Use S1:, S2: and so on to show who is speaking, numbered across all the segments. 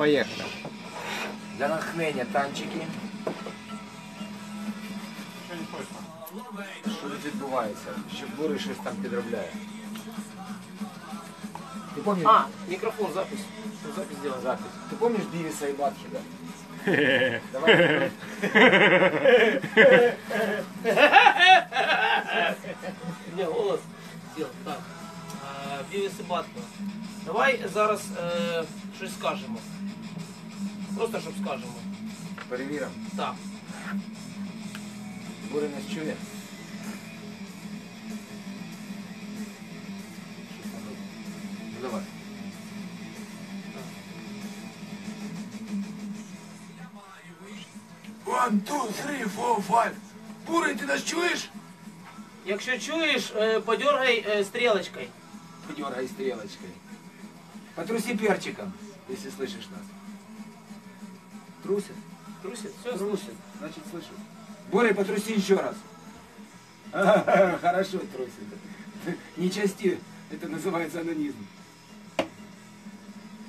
S1: Поехали.
S2: Для натхнення танчики. Що тут відбувається? Що бурий щось там підробляє. Ти помниш
S3: А, микрофон, запись. Запись сделаем.
S2: запись? Ти помниш Бівіса і Батхіда? Давай.
S3: Не, голос сделал. Так. А, Бівіс і Батко. Давай зараз е, щось скажемо. Просто щоб скажемо.
S2: Перевіримо.
S3: Так.
S2: Бурий нас чує. Щось там робить. Ну давай.
S4: One, two, three, four, five. Бурий, ти нас чуєш?
S3: Якщо чуєш, е, подергай е, стрілочкою.
S2: Подергай стрелочкой. Потруси перчиком, если слышишь нас. Трусит?
S3: Трусить? Все,
S2: Трусит. Значит, слышу. Боря, потруси еще раз. Ага, Хорошо трусит. Не части. Это называется анонизм.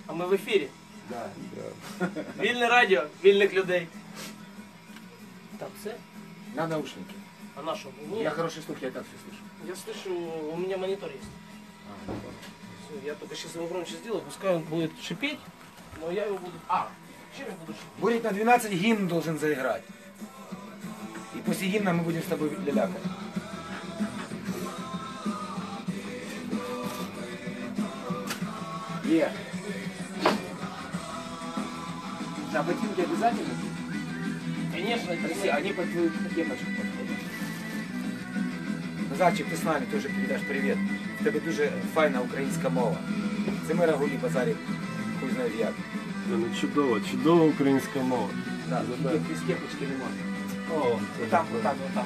S3: А ми в ефірі.
S2: Да.
S3: Вільне радіо, вільних людей. Так, все?
S2: На наушники.
S3: А на що? Ні,
S2: Я хороший слух, я и так все слышу.
S3: я слышу, у меня монитор есть.
S2: А, ну ладно.
S3: Все, я только сейчас его громче сделаю, пускай он будет шипеть, но я его буду... А, чем я буду шипеть?
S2: Борик на 12 гимн должен заиграть. И после гимна мы будем с тобой лялякать. Е. На ботинки обязательно?
S3: Конечно,
S2: Прости, они под твою кепочку подходят. Назарчик, ти з нами теж передаш привіт. В тебе дуже файна українська мова. Це ми рагулі базарі, хуй знає як.
S5: Ну, чудово, чудова українська мова.
S2: Да, тільки без кепочки не можна.
S5: О,
S2: Отам, отам, отам.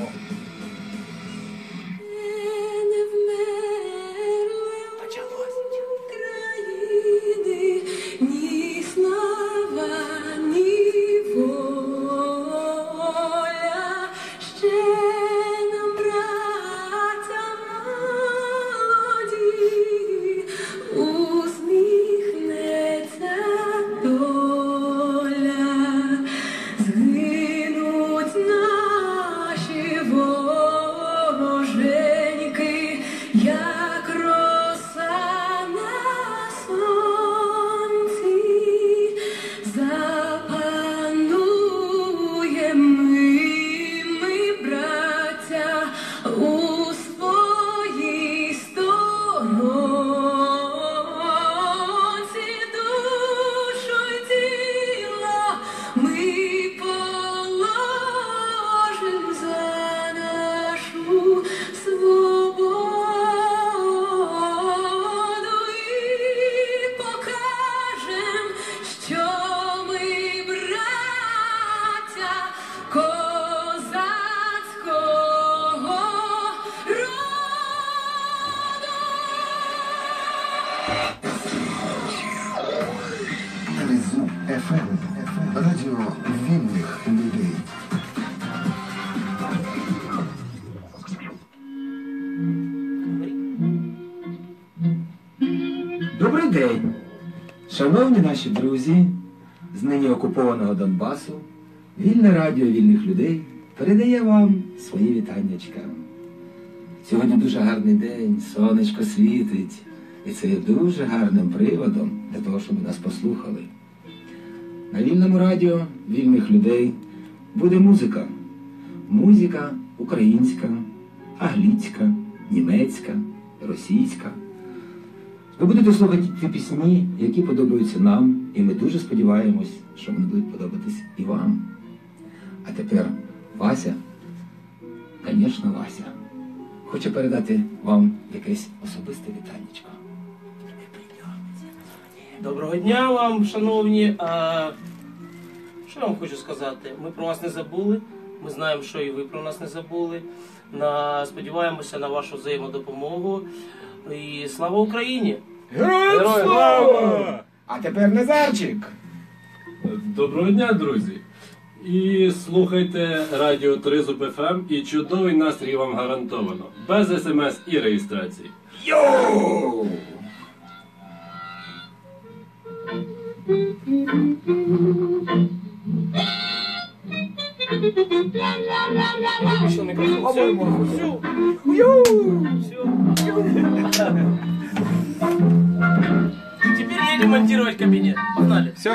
S2: О.
S6: Радіо вільних людей.
S2: Добрий день, шановні наші друзі з нині окупованого Донбасу. Вільне радіо вільних людей передає вам свої вітаннячка. Сьогодні дуже гарний день, сонечко світить, і це є дуже гарним приводом для того, щоб нас послухали. На вільному радіо вільних людей буде музика. Музика українська, англійська, німецька, російська. Ви будете слухати ті пісні, які подобаються нам, і ми дуже сподіваємось, що вони будуть подобатись і вам. А тепер Вася, звісно, Вася, хоче передати вам якесь особисте вітаннячко.
S3: Доброго дня вам, шановні. А, що я вам хочу сказати? Ми про вас не забули. Ми знаємо, що і ви про нас не забули. На, сподіваємося на вашу взаємодопомогу. І слава Україні!
S2: Героям слава! А тепер Назарчик.
S5: Доброго дня, друзі! І слухайте радіо Тризуб ФМ і чудовий настрій вам гарантовано. Без смс і реєстрації.
S2: Йоу!
S3: Выключил микрофон. Все. Все. Теперь едем монтировать кабинет. Погнали.
S1: Все.